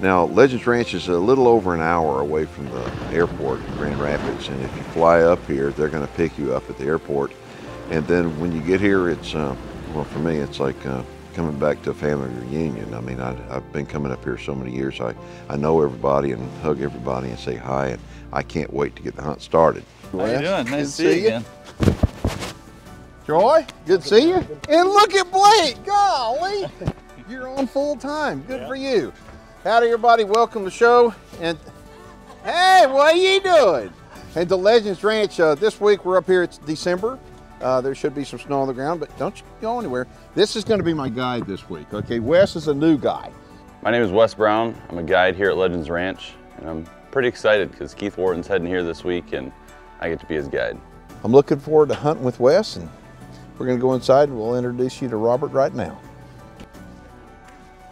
Now, Legends Ranch is a little over an hour away from the airport in Grand Rapids, and if you fly up here, they're going to pick you up at the airport. And then when you get here, it's, uh, well, for me, it's like uh, coming back to a family reunion. I mean, I, have been coming up here so many years. I, I know everybody and hug everybody and say hi, and I can't wait to get the hunt started. How you doing? Nice to see you again. Joy, good to see you. And look at Blake, golly. You're on full time, good yeah. for you. Howdy everybody, welcome to the show. And hey, what are you doing? And the Legends Ranch, uh, this week we're up here, it's December. Uh, there should be some snow on the ground, but don't you go anywhere. This is gonna be my guide this week, okay? Wes is a new guy. My name is Wes Brown. I'm a guide here at Legends Ranch, and I'm pretty excited because Keith Warren's heading here this week, and I get to be his guide. I'm looking forward to hunting with Wes, and we're going to go inside and we'll introduce you to Robert right now.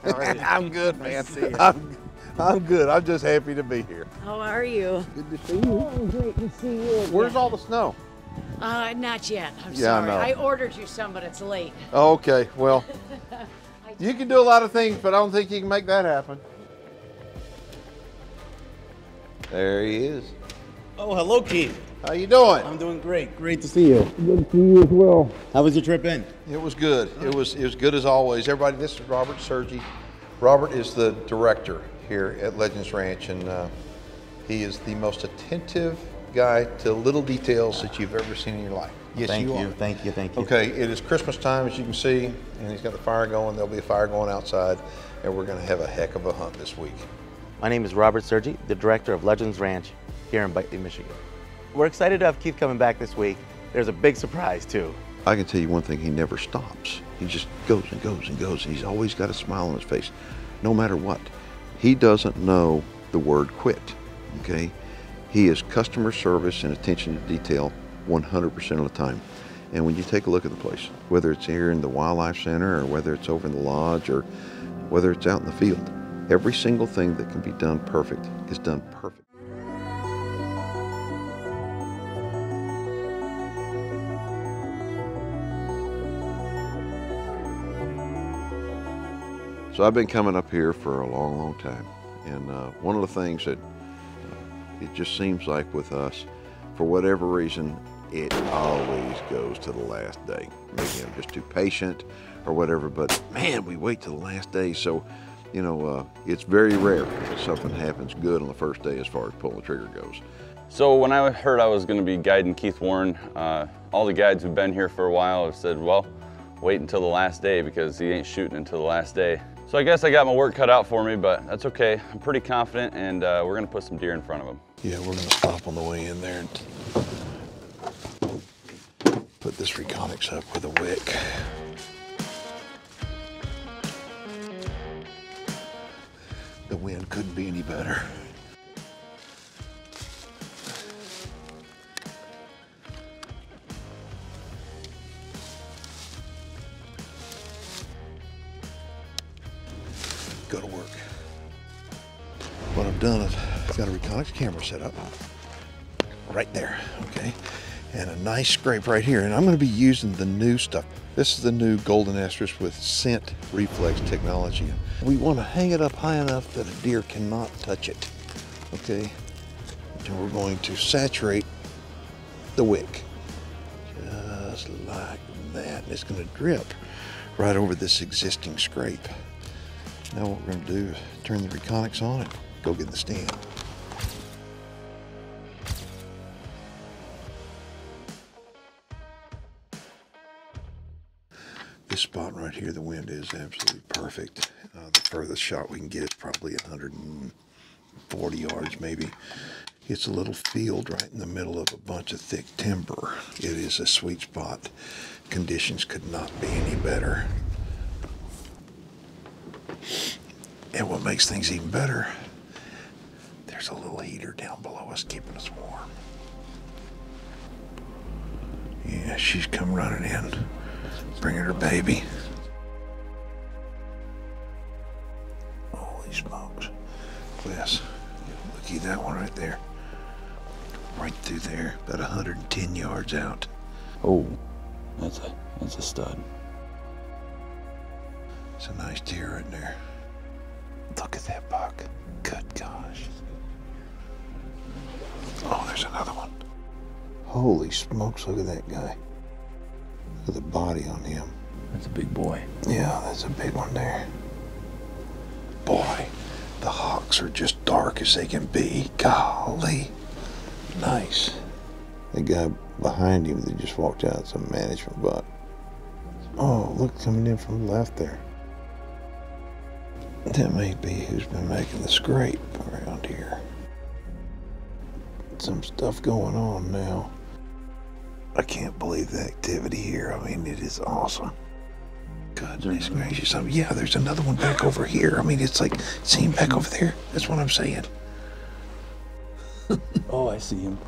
I'm good, man. I'm, I'm good. I'm just happy to be here. How are you? Good to see you. Oh, great to see you. Where's all the snow? Uh, not yet. I'm yeah, sorry. I, I, ordered you some, but it's late. Okay, well, you can do a lot of things, but I don't think you can make that happen. There he is. Oh, hello, Keith. How you doing? I'm doing great. Great to see you. Good to see you as well. How was your trip in? It was good. It was it was good as always. Everybody, this is Robert Sergi. Robert is the director here at Legends Ranch, and uh, he is the most attentive guy to little details that you've ever seen in your life. Yes, thank you, you Thank you. Thank you. Okay, it is Christmas time, as you can see, and he's got the fire going. There'll be a fire going outside, and we're going to have a heck of a hunt this week. My name is Robert Sergi, the director of Legends Ranch here in Whitley, Michigan. We're excited to have Keith coming back this week. There's a big surprise too. I can tell you one thing, he never stops. He just goes and goes and goes. And he's always got a smile on his face, no matter what. He doesn't know the word quit, okay? He is customer service and attention to detail 100% of the time. And when you take a look at the place, whether it's here in the Wildlife Center or whether it's over in the lodge or whether it's out in the field, every single thing that can be done perfect is done perfect. So I've been coming up here for a long, long time. And uh, one of the things that uh, it just seems like with us, for whatever reason, it always goes to the last day. Maybe I'm just too patient or whatever, but man, we wait to the last day. So, you know, uh, it's very rare that something happens good on the first day as far as pulling the trigger goes. So when I heard I was going to be guiding Keith Warren, uh, all the guides who've been here for a while have said, well, wait until the last day because he ain't shooting until the last day. So I guess I got my work cut out for me, but that's okay. I'm pretty confident and uh, we're gonna put some deer in front of them. Yeah, we're gonna stop on the way in there and put this Reconyx up with a wick. The wind couldn't be any better. I've got a Reconyx camera set up right there, okay? And a nice scrape right here. And I'm gonna be using the new stuff. This is the new Golden Estrus with scent reflex technology. We wanna hang it up high enough that a deer cannot touch it, okay? And we're going to saturate the wick, just like that. And it's gonna drip right over this existing scrape. Now what we're going to do is turn the Reconyx on and go get the stand. This spot right here, the wind is absolutely perfect. Uh, the furthest shot we can get is probably 140 yards maybe. It's a little field right in the middle of a bunch of thick timber. It is a sweet spot. Conditions could not be any better. And what makes things even better, there's a little heater down below us keeping us warm. Yeah, she's come running in, bringing her baby. Holy smokes. Wes, looky that one right there. Right through there, about 110 yards out. Oh, that's a, that's a stud. It's a nice deer right there. Look at that buck. Good gosh. Oh, there's another one. Holy smokes, look at that guy. At the body on him. That's a big boy. Yeah, that's a big one there. Boy, the hawks are just dark as they can be. Golly. Nice. The guy behind him that just walked out, a management buck. Oh, look, coming in from the left there. That may be who's been making the scrape around here. Some stuff going on now. I can't believe the activity here. I mean, it is awesome. Goodness mm-hmm. gracious. I mean, yeah, there's another one back over here. I mean, it's like, see him back over there? That's what I'm saying. Oh, I see him.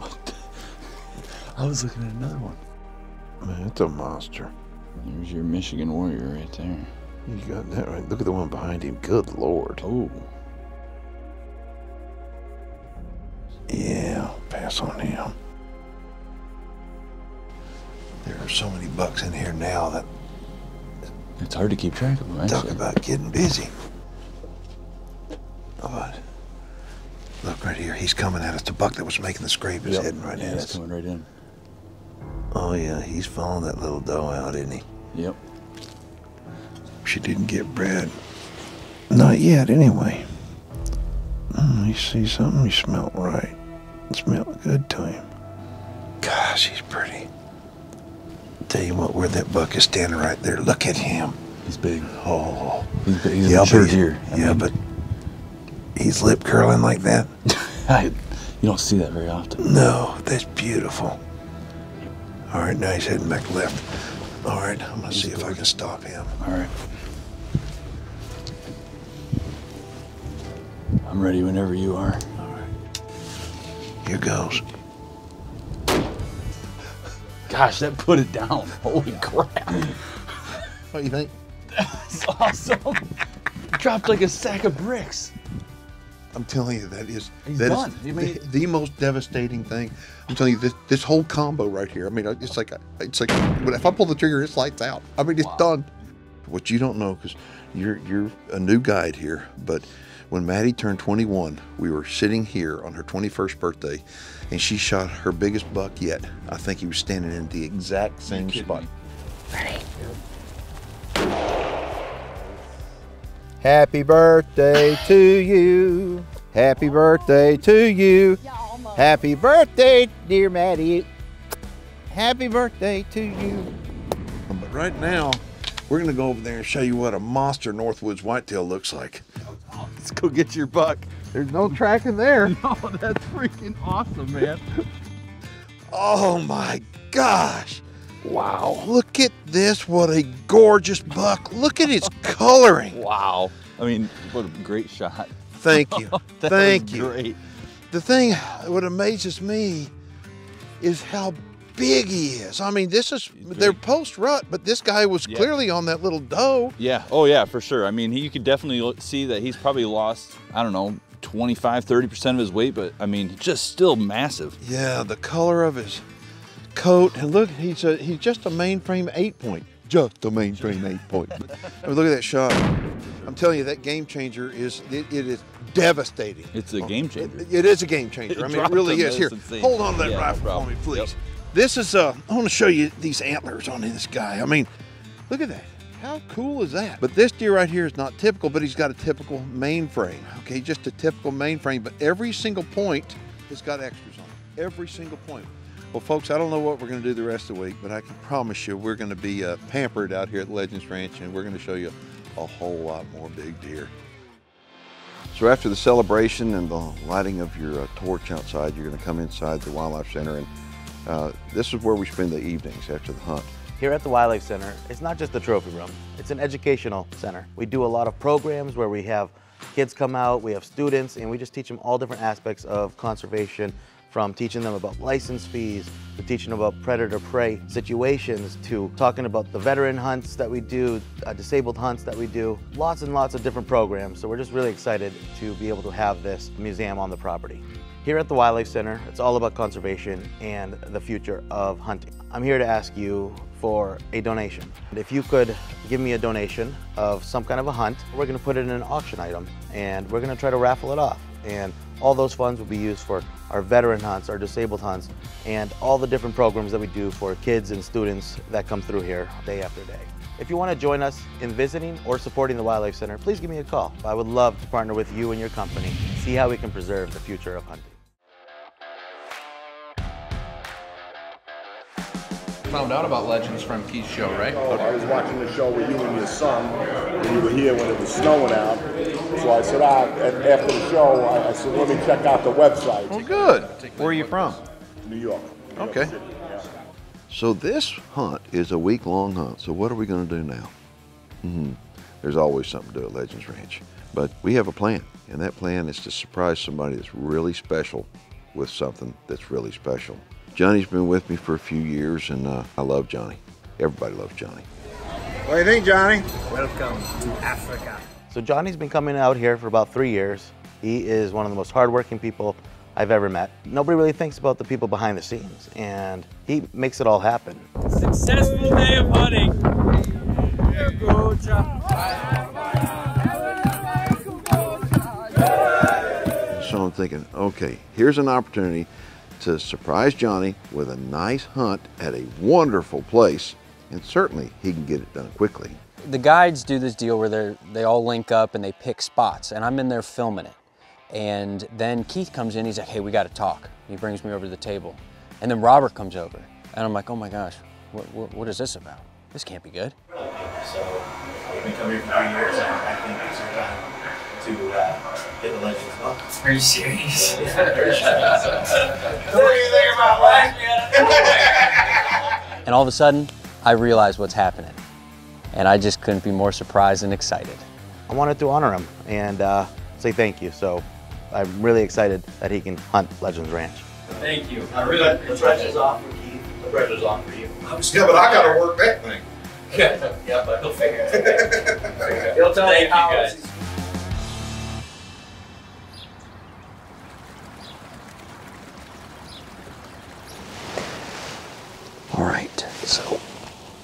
I was looking at another one. Man, it's a monster. There's your Michigan Warrior right there. You got that right. Look at the one behind him. Good lord. Oh, Yeah, pass on him. There are so many bucks in here now that it's hard to keep track of them. talk Actually. about getting busy. Oh, but look right here. He's coming at us. The buck that was making the scrape is Yep. heading right yeah, at us. coming right in. Oh yeah, he's following that little doe out, isn't he? Yep. She didn't get bred. Not yet, anyway. Mm, you see something? You smell right. It smelled good to him. Gosh, he's pretty. Tell you what, where that buck is standing right there. Look at him. He's big. Oh, He's big. He's yeah, a mature but, deer. I yeah, mean, but he's lip curling like that. You don't see that very often. No, that's beautiful. All right, now he's heading back left. All right, I'm gonna see if I can stop him. All right. I'm ready whenever you are. Here goes. Gosh, that put it down. Holy crap. What do you think? That's awesome. Dropped like a sack of bricks. I'm telling you, that is He's that is done. I mean- the, the most devastating thing. I'm telling you, this this whole combo right here. I mean, it's like it's like if I pull the trigger, it's lights out. I mean, it's done. What you don't know, because you're you're a new guide here, but when Maddie turned 21, we were sitting here on her 21st birthday, and she shot her biggest buck yet. I think he was standing in the exact same spot. me? Happy birthday to you. Happy birthday to you. Happy birthday, dear Maddie. Happy birthday to you. But right now, we're gonna go over there and show you what a monster Northwoods whitetail looks like. Let's go get your buck. There's no tracking there. Oh, that's freaking awesome, man. Oh my gosh. Wow. Look at this. What a gorgeous buck. Look at its coloring. Wow. I mean, what a great shot. Thank you. Thank you. Great. The thing, what amazes me is how big he is. I mean, this is, they're post rut, but this guy was Yeah. clearly on that little doe. Yeah. Oh, yeah, for sure. I mean, he, you could definitely see that he's probably lost, I don't know, 25, 30% of his weight, but I mean, just still massive. Yeah, the color of his coat. And look, he's a, he's just a mainframe eight point. Just a mainframe eight point. I mean, look at that shot. I'm telling you, that game changer is, it, it is devastating. It's a game changer. It- it is a game changer. I mean, it really is. Here, hold on to that Yeah, no rifle for me, please. Yep. This is, uh, I want to show you these antlers on this guy. I mean, look at that. How cool is that? But this deer right here is not typical, but he's got a typical mainframe. Okay, just a typical mainframe, but every single point has got extras on it. Every single point. Well, folks, I don't know what we're going to do the rest of the week, but I can promise you we're going to be uh, pampered out here at Legends Ranch, and we're going to show you a whole lot more big deer. So after the celebration and the lighting of your uh, torch outside, you're going to come inside the Wildlife Center, and uh, this is where we spend the evenings after the hunt. Here at the Wildlife Center, it's not just a trophy room, it's an educational center. We do a lot of programs where we have kids come out, we have students, and we just teach them all different aspects of conservation from teaching them about license fees, to teaching about predator-prey situations, to talking about the veteran hunts that we do, uh, disabled hunts that we do, lots and lots of different programs. So we're just really excited to be able to have this museum on the property. Here at the Wildlife Center, it's all about conservation and the future of hunting. I'm here to ask you for a donation. If you could give me a donation of some kind of a hunt, we're gonna put it in an auction item and we're gonna try to raffle it off. And all those funds will be used for our veteran hunts, our disabled hunts, and all the different programs that we do for kids and students that come through here day after day. If you want to join us in visiting or supporting the Wildlife Center, please give me a call. I would love to partner with you and your company, see how we can preserve the future of hunting. Found out about Legends from Keith's show, right? Oh, I was watching the show with you and your son, and you were here when it was snowing out. So I said, ah, a- after the show, I I said, let me check out the website. Well, good. Where are you from? New York. New York Okay. City, yeah. So this hunt is a week-long hunt. So what are we going to do now? hmm There's always something to do at Legends Ranch, but we have a plan, and that plan is to surprise somebody that's really special with something that's really special. Johnny's been with me for a few years, and uh, I love Johnny. Everybody loves Johnny. What do you think, Johnny? Welcome to Africa. So Johnny's been coming out here for about three years. He is one of the most hardworking people I've ever met. Nobody really thinks about the people behind the scenes, and he makes it all happen. Successful day of hunting. Here you go, So I'm thinking, okay, here's an opportunity to surprise Johnny with a nice hunt at a wonderful place, and certainly he can get it done quickly. The guides do this deal where they they all link up and they pick spots, and I'm in there filming it. And then Keith comes in, he's like, hey, we gotta talk. He brings me over to the table. And then Robert comes over, and I'm like, oh my gosh, what, what, what is this about? This can't be good. So we've been coming here for three years, and I think it's time to uh, get the legends up. Are you serious? what do you think about last And all of a sudden, I realize what's happening. And I just couldn't be more surprised and excited. I wanted to honor him and uh, say thank you. So I'm really excited that he can hunt Legends Ranch. Thank you. I really the pressure's off for Keith. The pressure's on for you. I'm Yeah, but I gotta work that thing. yeah, but he'll figure it. He'll tell Thank you guys.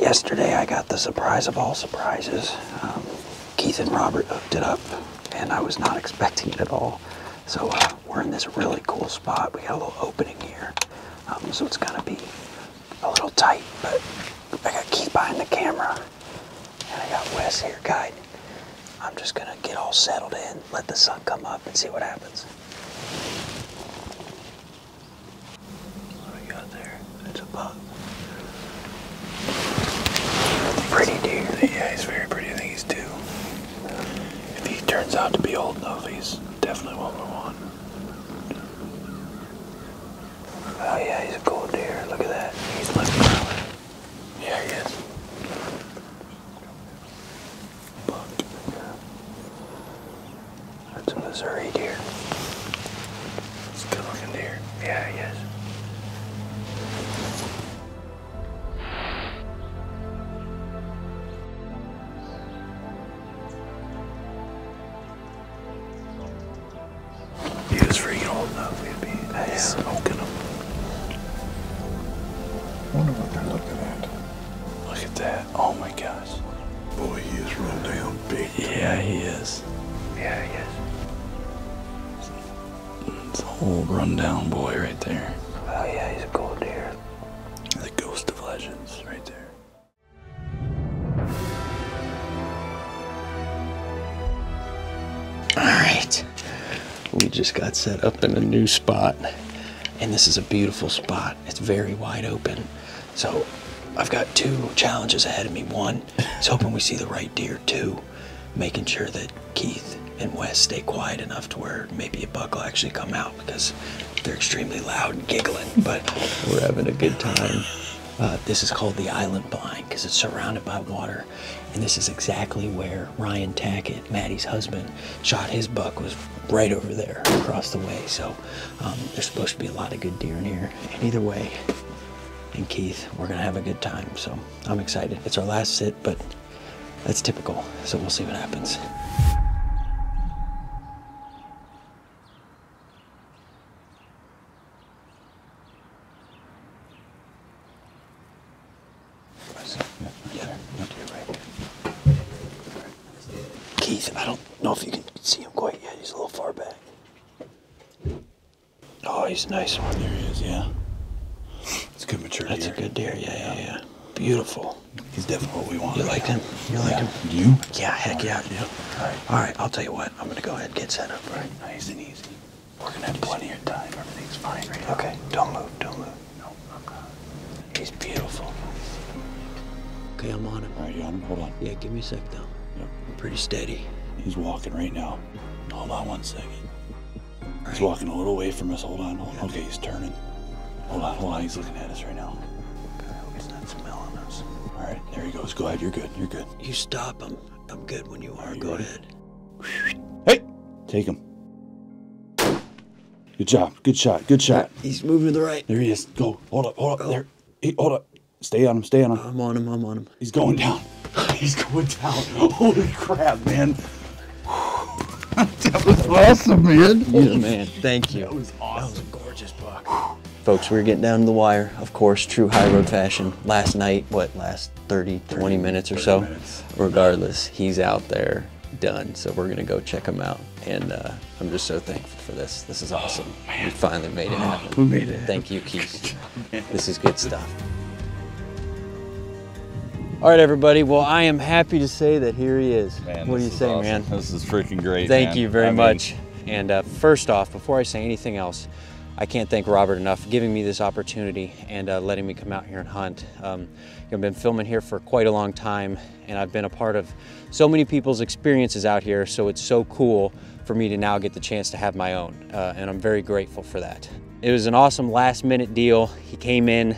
Yesterday I got the surprise of all surprises. Um, Keith and Robert hooked it up, and I was not expecting it at all. So uh, we're in this really cool spot. We got a little opening here, um, so it's gonna be a little tight. But I got Keith behind the camera, and I got Wes here guiding. I'm just gonna get all settled in, let the sun come up, and see what happens. What do we got there? It's a buck. Pretty deer. Yeah, he's very pretty. I think he's two. If he turns out to be old enough, he's definitely one we want. Oh yeah, he's a cool deer. Look at that. He's lip curling. Yeah, he is. Buck. That's a Missouri deer. It's a good looking deer. Yeah, he is. Right. We just got set up in a new spot. And this is a beautiful spot. It's very wide open. So I've got two challenges ahead of me. One is hoping we see the right deer. Two, making sure that Keith and Wes stay quiet enough to where maybe a buck will actually come out because they're extremely loud and giggling, but we're having a good time. Uh, this is called the Island Blind because it's surrounded by water, and this is exactly where Ryan Tackett, Maddie's husband, shot his buck. Was right over there, across the way. So um, there's supposed to be a lot of good deer in here. And either way, and Keith, we're gonna have a good time. So I'm excited. It's our last sit, but that's typical. So we'll see what happens. Yeah, deer right here. Keith, I don't know if you can see him quite yet. He's a little far back. Oh, he's a nice one. There he is, yeah. It's a good mature That's deer. a good deer. Yeah, yeah, yeah. Beautiful. He's definitely what we want. You like him? You like him? You? Yeah, heck yeah. Yeah. All right. All right, I'll tell you what. I'm gonna go ahead and get set up. Right. Nice and easy. We're gonna have plenty of time. Everything's fine right now. Okay. Don't move. Don't move. No, I'm not. He's beautiful. Okay, I'm on him. All right, you on him? Hold on. Yeah, give me a sec though. Yep. I'm pretty steady. He's walking right now. Hold on one second. He's walking a little away from us. Hold on. Hold on. Okay, he's turning. Hold on. Hold on. He's looking at us right now. Okay, hope he's not smelling us. All right. There he goes. Go ahead. You're good. You're good. You stop him. I'm good when you are. you Go ready? ahead. Hey, take him. Good job. Good shot. Good shot. He's moving to the right. There he is. Go. Hold up. Hold up. There. Hey, hold up. Stay on him. Stay on him. I'm on him. I'm on him. He's going down. He's going down. Holy crap, man. that was awesome, man. You're man. Thank you. That was awesome. That was a gorgeous buck. Folks, we're getting down to the wire, of course, true high road fashion. Last night, what, last 30, 20 minutes or so? minutes. Regardless, he's out there done. So we're going to go check him out. And uh, I'm just so thankful for this. This is awesome. we finally made it happen. We made it. Thank you, Keith. This is good stuff. All right, everybody. Well, I am happy to say that here he is. Man, what do you say, awesome. man? This is freaking great. Thank man. you very I mean, much. And uh, first off, before I say anything else, I can't thank Robert enough for giving me this opportunity and uh, letting me come out here and hunt. Um, I've been filming here for quite a long time, and I've been a part of so many people's experiences out here, so it's so cool for me to now get the chance to have my own, uh, and I'm very grateful for that. It was an awesome last minute deal. He came in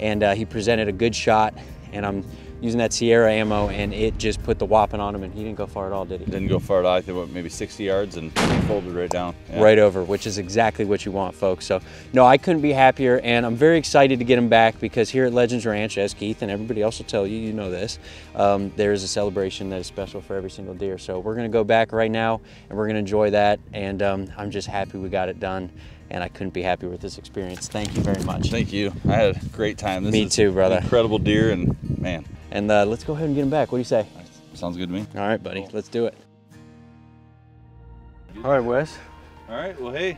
and uh, he presented a good shot, and I'm using that Sierra ammo, and it just put the whopping on him, and he didn't go far at all, did he? Didn't go far at all. I think what, maybe 60 yards and folded right down. Yeah. right over, which is exactly what you want, folks. So, no, I couldn't be happier, and I'm very excited to get him back because here at Legends Ranch, as Keith and everybody else will tell you, you know this, um, there is a celebration that is special for every single deer. So we're gonna go back right now, and we're gonna enjoy that, and um, I'm just happy we got it done, and I couldn't be happier with this experience. Thank you very much. Thank you. I had a great time. This Me is too, brother. Incredible deer and man, And uh, let's go ahead and get him back. What do you say? sounds good to me. All right, buddy, let's do it. All right, Wes. All right. Well, hey,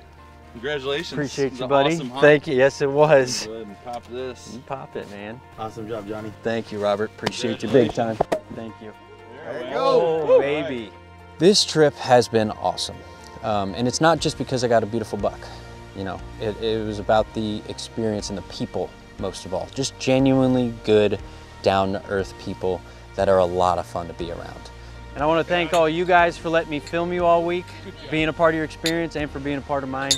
congratulations. Appreciate you, buddy. awesome. Thank you. Yes, it was. Go ahead and pop this. You pop it, man. Awesome job, Johnny. Thank you, Robert. Appreciate you big time. Thank you. There you Oh, baby. This trip has been awesome. Um, and it's not just because I got a beautiful buck. You know, it, it was about the experience and the people, most of all. Just genuinely good, down to earth people that are a lot of fun to be around. And I want to thank all you guys for letting me film you all week, being a part of your experience, and for being a part of mine.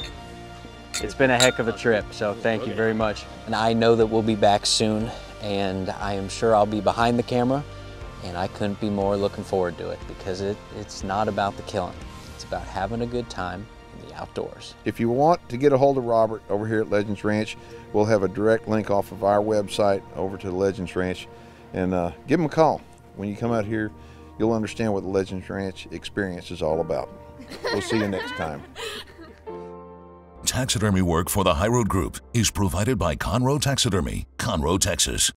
It's been a heck of a trip, so thank you very much. And I know that we'll be back soon, and I am sure I'll be behind the camera, and I couldn't be more looking forward to it because it, it's not about the killing. It's about having a good time the outdoors. If you want to get a hold of Robert over here at Legends Ranch, we'll have a direct link off of our website over to the Legends Ranch and uh, give him a call. When you come out here, you'll understand what the Legends Ranch experience is all about. We'll see you next time. Taxidermy work for the High Road Group is provided by Conroe Taxidermy, Conroe, Texas.